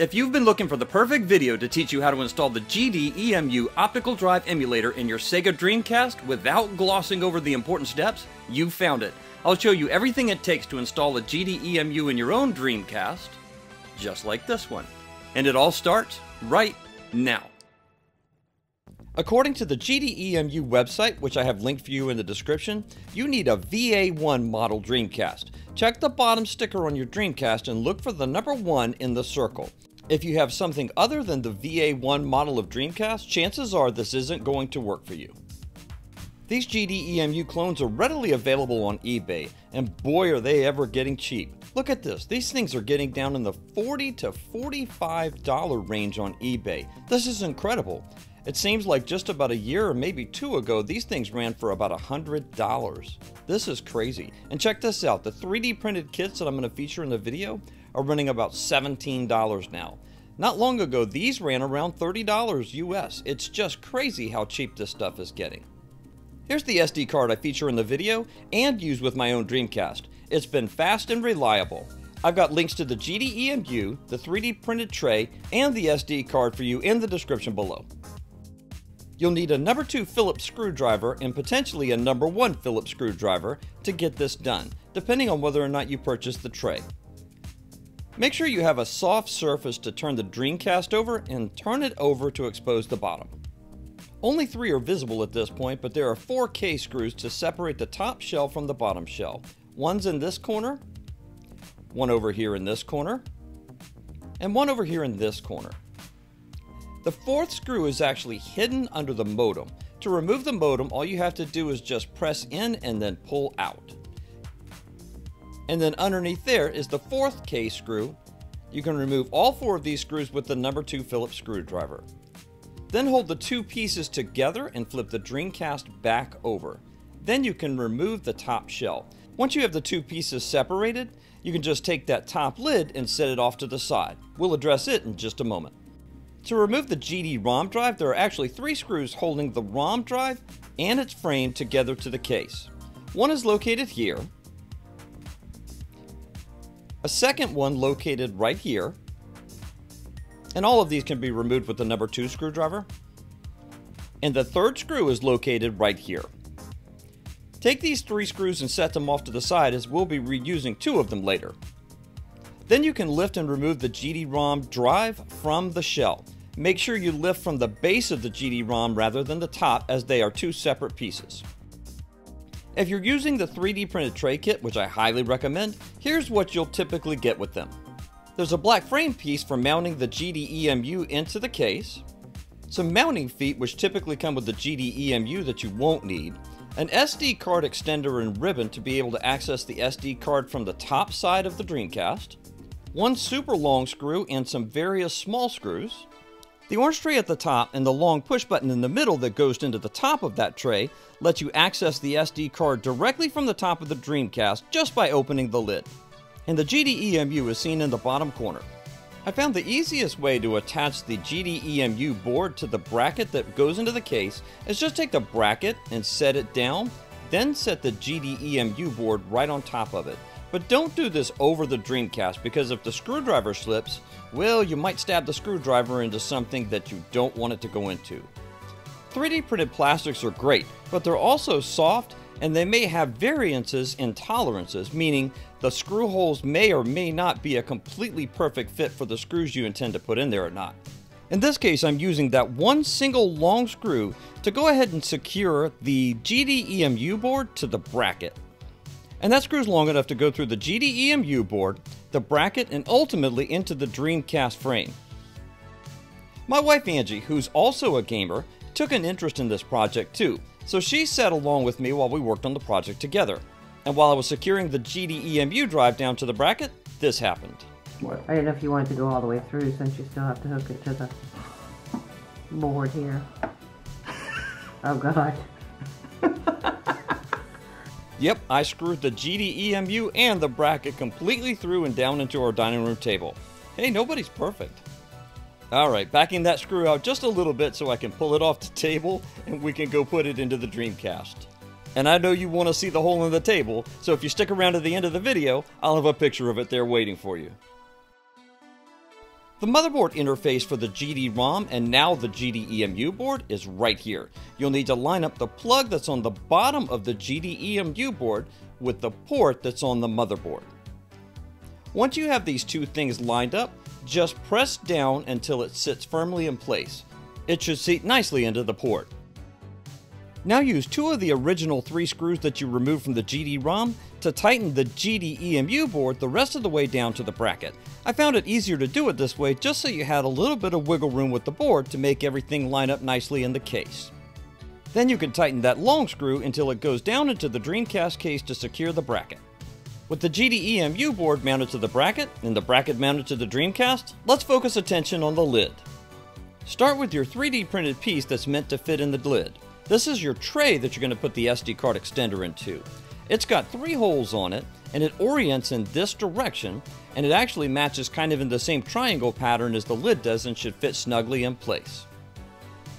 If you've been looking for the perfect video to teach you how to install the GD-EMU optical drive emulator in your Sega Dreamcast without glossing over the important steps, you've found it. I'll show you everything it takes to install the GD-EMU in your own Dreamcast, just like this one. And it all starts right now. According to the GD-EMU website, which I have linked for you in the description, you need a VA1 model Dreamcast. Check the bottom sticker on your Dreamcast and look for the number 1 in the circle. If you have something other than the VA1 model of Dreamcast, chances are this isn't going to work for you. These GD-EMU clones are readily available on eBay, and boy are they ever getting cheap. Look at this, these things are getting down in the 40 to $45 range on eBay. This is incredible. It seems like just about a year or maybe two ago, these things ran for about $100. This is crazy. And check this out, the 3D printed kits that I'm going to feature in the video are running about $17 now. Not long ago, these ran around $30 US. It's just crazy how cheap this stuff is getting. Here's the SD card I feature in the video and use with my own Dreamcast. It's been fast and reliable. I've got links to the GD-EMU, the 3D printed tray, and the SD card for you in the description below. You'll need a number 2 Phillips screwdriver and potentially a number 1 Phillips screwdriver to get this done, depending on whether or not you purchase the tray. Make sure you have a soft surface to turn the Dreamcast over and turn it over to expose the bottom. Only three are visible at this point, but there are four K screws to separate the top shell from the bottom shell. One's in this corner, one over here in this corner, and one over here in this corner. The fourth screw is actually hidden under the modem. To remove the modem, all you have to do is just press in and then pull out. And then underneath there is the fourth K screw. You can remove all four of these screws with the number 2 Phillips screwdriver. Then hold the two pieces together and flip the Dreamcast back over. Then you can remove the top shell. Once you have the two pieces separated, you can just take that top lid and set it off to the side. We'll address it in just a moment. To remove the GD-ROM drive, there are actually three screws holding the ROM drive and its frame together to the case. One is located here, a second one located right here, and all of these can be removed with the number 2 screwdriver. And the third screw is located right here. Take these three screws and set them off to the side as we'll be reusing two of them later. Then you can lift and remove the GD-ROM drive from the shell. Make sure you lift from the base of the GD-ROM rather than the top as they are two separate pieces. If you're using the 3D printed tray kit, which I highly recommend, here's what you'll typically get with them. There's a black frame piece for mounting the GD-EMU into the case, some mounting feet which typically come with the GD-EMU that you won't need, an SD card extender and ribbon to be able to access the SD card from the top side of the Dreamcast, one super long screw and some various small screws, the orange tray at the top and the long push button in the middle that goes into the top of that tray lets you access the SD card directly from the top of the Dreamcast just by opening the lid. And the GD-EMU is seen in the bottom corner. I found the easiest way to attach the GD-EMU board to the bracket that goes into the case is just take the bracket and set it down, then set the GD-EMU board right on top of it. But don't do this over the Dreamcast because if the screwdriver slips, well, you might stab the screwdriver into something that you don't want it to go into. 3D printed plastics are great, but they're also soft and they may have variances in tolerances, meaning the screw holes may or may not be a completely perfect fit for the screws you intend to put in there or not. In this case, I'm using that one single long screw to go ahead and secure the GD-EMU board to the bracket. And that screws long enough to go through the GD-EMU board, the bracket, and ultimately into the Dreamcast frame. My wife Angie, who's also a gamer, took an interest in this project too, so she sat along with me while we worked on the project together. And while I was securing the GD-EMU drive down to the bracket, this happened. What? I didn't know if you wanted to go all the way through since you still have to hook it to the board here. oh god. Yep, I screwed the GD-EMU and the bracket completely through and down into our dining room table. Hey, nobody's perfect. Alright, backing that screw out just a little bit so I can pull it off the table and we can go put it into the Dreamcast. And I know you want to see the hole in the table, so if you stick around to the end of the video, I'll have a picture of it there waiting for you. The motherboard interface for the GD-ROM and now the GD-EMU board is right here. You'll need to line up the plug that's on the bottom of the GD-EMU board with the port that's on the motherboard. Once you have these two things lined up, just press down until it sits firmly in place. It should seat nicely into the port. Now use two of the original three screws that you removed from the GD-ROM to tighten the GD-EMU board the rest of the way down to the bracket. I found it easier to do it this way just so you had a little bit of wiggle room with the board to make everything line up nicely in the case. Then you can tighten that long screw until it goes down into the Dreamcast case to secure the bracket. With the GD-EMU board mounted to the bracket and the bracket mounted to the Dreamcast, let's focus attention on the lid. Start with your 3D printed piece that's meant to fit in the lid. This is your tray that you're going to put the SD card extender into. It's got three holes on it, and it orients in this direction, and it actually matches kind of in the same triangle pattern as the lid does and should fit snugly in place.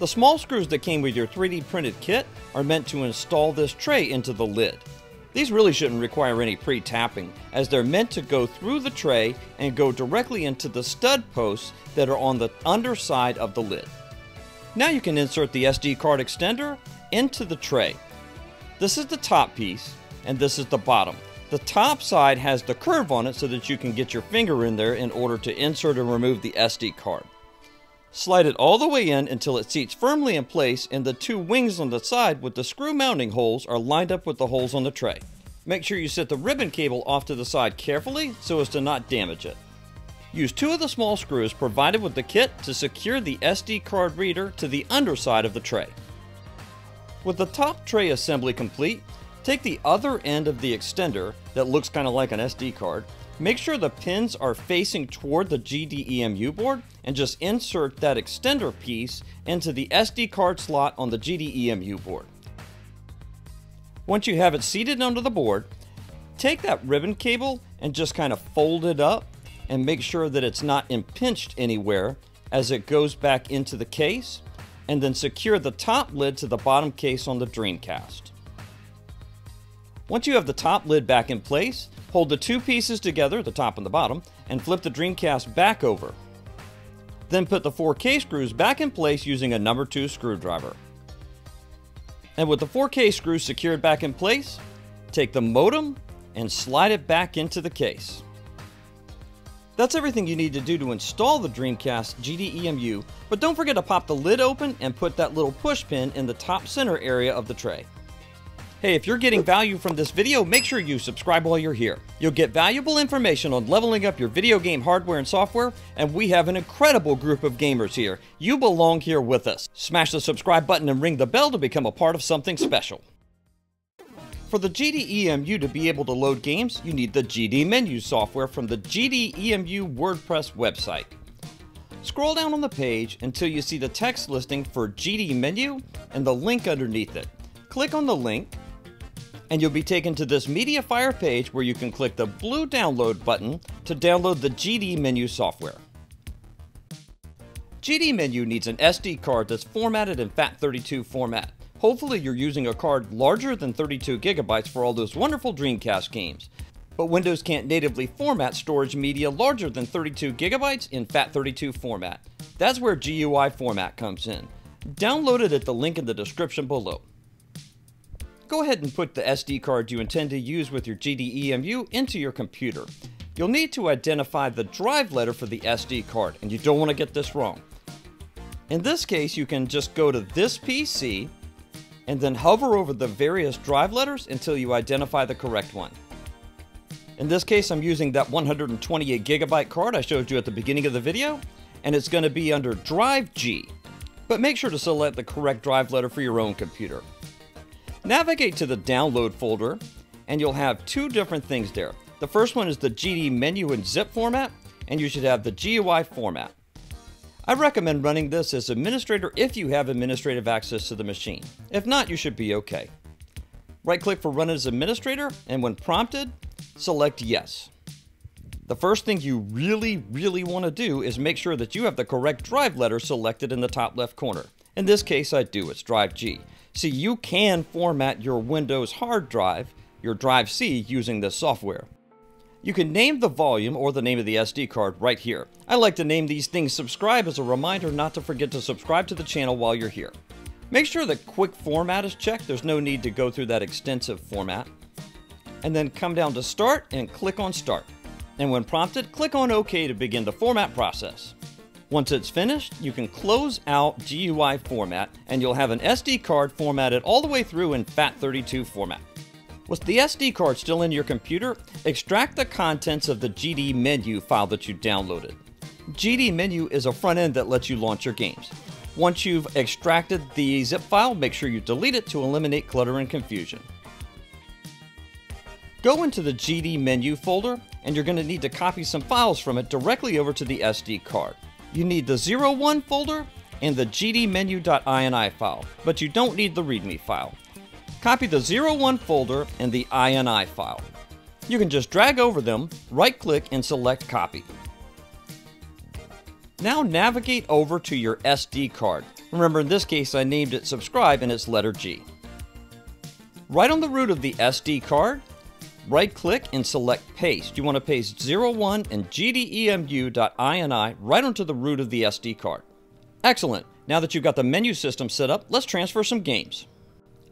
The small screws that came with your 3D printed kit are meant to install this tray into the lid. These really shouldn't require any pre-tapping, as they're meant to go through the tray and go directly into the stud posts that are on the underside of the lid. Now you can insert the SD card extender into the tray. This is the top piece and this is the bottom. The top side has the curve on it so that you can get your finger in there in order to insert and remove the SD card. Slide it all the way in until it seats firmly in place and the two wings on the side with the screw mounting holes are lined up with the holes on the tray. Make sure you set the ribbon cable off to the side carefully so as to not damage it. Use two of the small screws provided with the kit to secure the SD card reader to the underside of the tray. With the top tray assembly complete, take the other end of the extender that looks kind of like an SD card, make sure the pins are facing toward the GDEMU board and just insert that extender piece into the SD card slot on the GDEMU board. Once you have it seated under the board, take that ribbon cable and just kind of fold it up and make sure that it's not impinged anywhere as it goes back into the case, and then secure the top lid to the bottom case on the Dreamcast. Once you have the top lid back in place, hold the two pieces together, the top and the bottom, and flip the Dreamcast back over. Then put the four K screws back in place using a number 2 screwdriver. And with the 4K screws secured back in place, take the modem and slide it back into the case. That's everything you need to do to install the Dreamcast GDEMU, but don't forget to pop the lid open and put that little push pin in the top center area of the tray. Hey, if you're getting value from this video, make sure you subscribe while you're here. You'll get valuable information on leveling up your video game hardware and software, and we have an incredible group of gamers here. You belong here with us. Smash the subscribe button and ring the bell to become a part of something special. For the GDEMU to be able to load games, you need the GD Menu software from the GDEMU WordPress website. Scroll down on the page until you see the text listing for GD Menu and the link underneath it. Click on the link, and you'll be taken to this MediaFire page where you can click the blue download button to download the GD Menu software. GD Menu needs an SD card that's formatted in FAT32 format. Hopefully you're using a card larger than 32 gigabytes for all those wonderful Dreamcast games. But Windows can't natively format storage media larger than 32 gigabytes in FAT32 format. That's where GUI format comes in. Download it at the link in the description below. Go ahead and put the SD card you intend to use with your GDEMU into your computer. You'll need to identify the drive letter for the SD card, and you don't want to get this wrong. In this case, you can just go to this PC and then hover over the various drive letters until you identify the correct one. In this case, I'm using that 128 gigabyte card I showed you at the beginning of the video, and it's going to be under Drive G. But make sure to select the correct drive letter for your own computer. Navigate to the download folder, and you'll have two different things there. The first one is the GD menu in zip format, and you should have the GUI format. I recommend running this as administrator if you have administrative access to the machine. If not, you should be okay. Right click for Run as Administrator, and when prompted, select Yes. The first thing you really, really want to do is make sure that you have the correct drive letter selected in the top left corner. In this case, I do, it's Drive G. See, you can format your Windows hard drive, your Drive C, using this software. You can name the volume or the name of the SD card right here. I like to name these things subscribe as a reminder not to forget to subscribe to the channel while you're here. Make sure that quick format is checked. There's no need to go through that extensive format. And then come down to start and click on start. And when prompted, click on OK to begin the format process. Once it's finished, you can close out GUI format and you'll have an SD card formatted all the way through in FAT32 format. With the SD card still in your computer, extract the contents of the GD menu file that you downloaded. GD menu is a front end that lets you launch your games. Once you've extracted the zip file, make sure you delete it to eliminate clutter and confusion. Go into the GD menu folder and you're going to need to copy some files from it directly over to the SD card. You need the 01 folder and the gdmenu.ini file, but you don't need the README file. Copy the 01 folder and the INI file. You can just drag over them, right click and select copy. Now navigate over to your SD card. Remember in this case I named it subscribe and it's letter G. Right on the root of the SD card, right click and select paste. You want to paste 01 and gdemu.ini right onto the root of the SD card. Excellent. Now that you've got the menu system set up, let's transfer some games.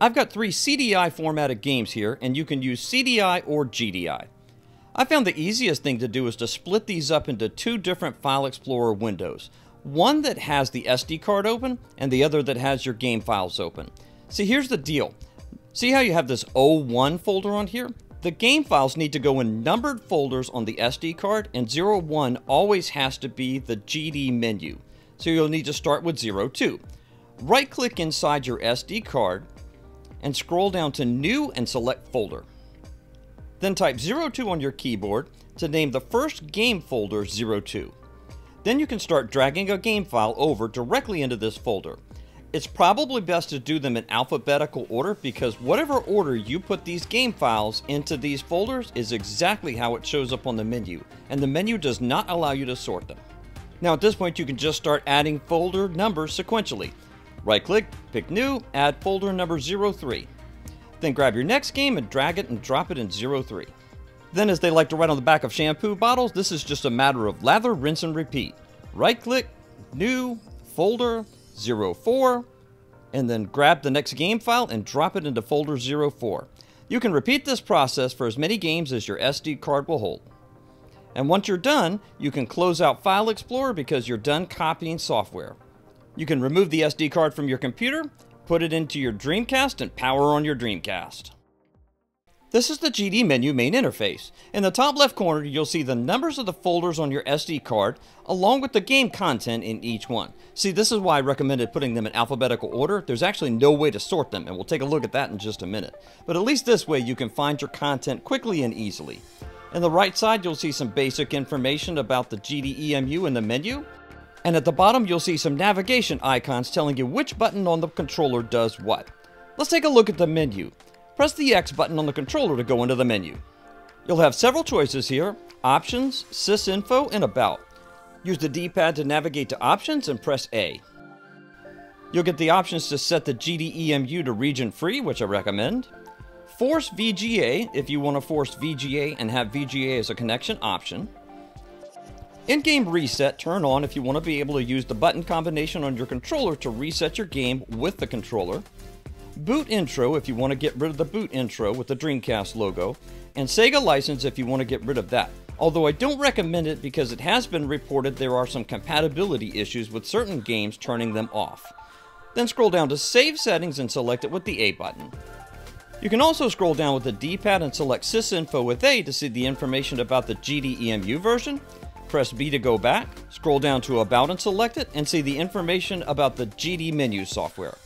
I've got three CDI formatted games here, and you can use CDI or GDI. I found the easiest thing to do is to split these up into two different File Explorer windows. One that has the SD card open, and the other that has your game files open. See, here's the deal. See how you have this 01 folder on here? The game files need to go in numbered folders on the SD card, and 01 always has to be the GD menu. So you'll need to start with 02. Right click inside your SD card and scroll down to New and select Folder. Then type 02 on your keyboard to name the first game folder 02. Then you can start dragging a game file over directly into this folder. It's probably best to do them in alphabetical order because whatever order you put these game files into these folders is exactly how it shows up on the menu, and the menu does not allow you to sort them. Now at this point you can just start adding folder numbers sequentially. Right click, pick new, add folder number 03. Then grab your next game and drag it and drop it in 03. Then as they like to write on the back of shampoo bottles, this is just a matter of lather, rinse, and repeat. Right click, new, folder, 04, and then grab the next game file and drop it into folder 04. You can repeat this process for as many games as your SD card will hold. And once you're done, you can close out File Explorer because you're done copying software. You can remove the SD card from your computer, put it into your Dreamcast, and power on your Dreamcast. This is the GD menu main interface. In the top left corner, you'll see the numbers of the folders on your SD card, along with the game content in each one. See, this is why I recommended putting them in alphabetical order. There's actually no way to sort them, and we'll take a look at that in just a minute. But at least this way, you can find your content quickly and easily. In the right side, you'll see some basic information about the GDEMU in the menu, and at the bottom you'll see some navigation icons telling you which button on the controller does what. Let's take a look at the menu. Press the X button on the controller to go into the menu. You'll have several choices here, Options, SysInfo, and About. Use the D-pad to navigate to Options and press A. You'll get the options to set the GDEMU to region free, which I recommend. Force VGA if you want to force VGA and have VGA as a connection option. In-game reset, turn on if you want to be able to use the button combination on your controller to reset your game with the controller. Boot intro if you want to get rid of the boot intro with the Dreamcast logo. And Sega license if you want to get rid of that. Although I don't recommend it because it has been reported there are some compatibility issues with certain games turning them off. Then scroll down to Save Settings and select it with the A button. You can also scroll down with the D-pad and select SysInfo with A to see the information about the GDEMU version, Press B to go back, scroll down to About and select it, and see the information about the GD menu software.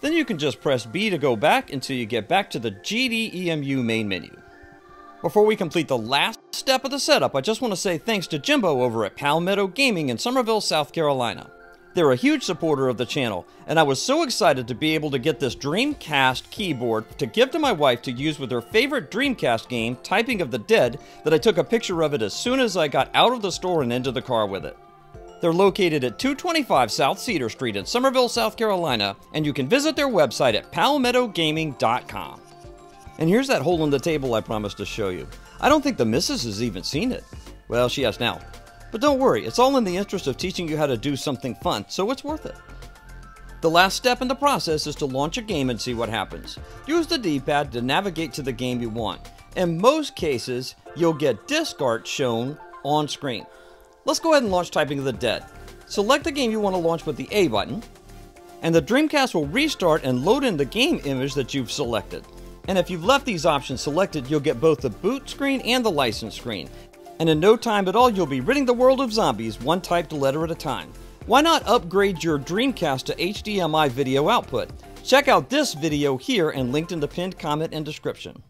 Then you can just press B to go back until you get back to the GDEMU main menu. Before we complete the last step of the setup, I just want to say thanks to Jimbo over at Palmetto Gaming in Summerville, South Carolina. They're a huge supporter of the channel, and I was so excited to be able to get this Dreamcast keyboard to give to my wife to use with her favorite Dreamcast game, Typing of the Dead, that I took a picture of it as soon as I got out of the store and into the car with it. They're located at 225 South Cedar Street in Summerville, South Carolina, and you can visit their website at palmettogaming.com. And here's that hole in the table I promised to show you. I don't think the missus has even seen it. Well, she has now. But don't worry, it's all in the interest of teaching you how to do something fun, so it's worth it. The last step in the process is to launch a game and see what happens. Use the D-pad to navigate to the game you want. In most cases, you'll get disc art shown on screen. Let's go ahead and launch Typing of the Dead. Select the game you want to launch with the A button, and the Dreamcast will restart and load in the game image that you've selected. And if you've left these options selected, you'll get both the boot screen and the license screen. And in no time at all, you'll be ridding the world of zombies one typed letter at a time. Why not upgrade your Dreamcast to HDMI video output? Check out this video here and linked in the pinned comment and description.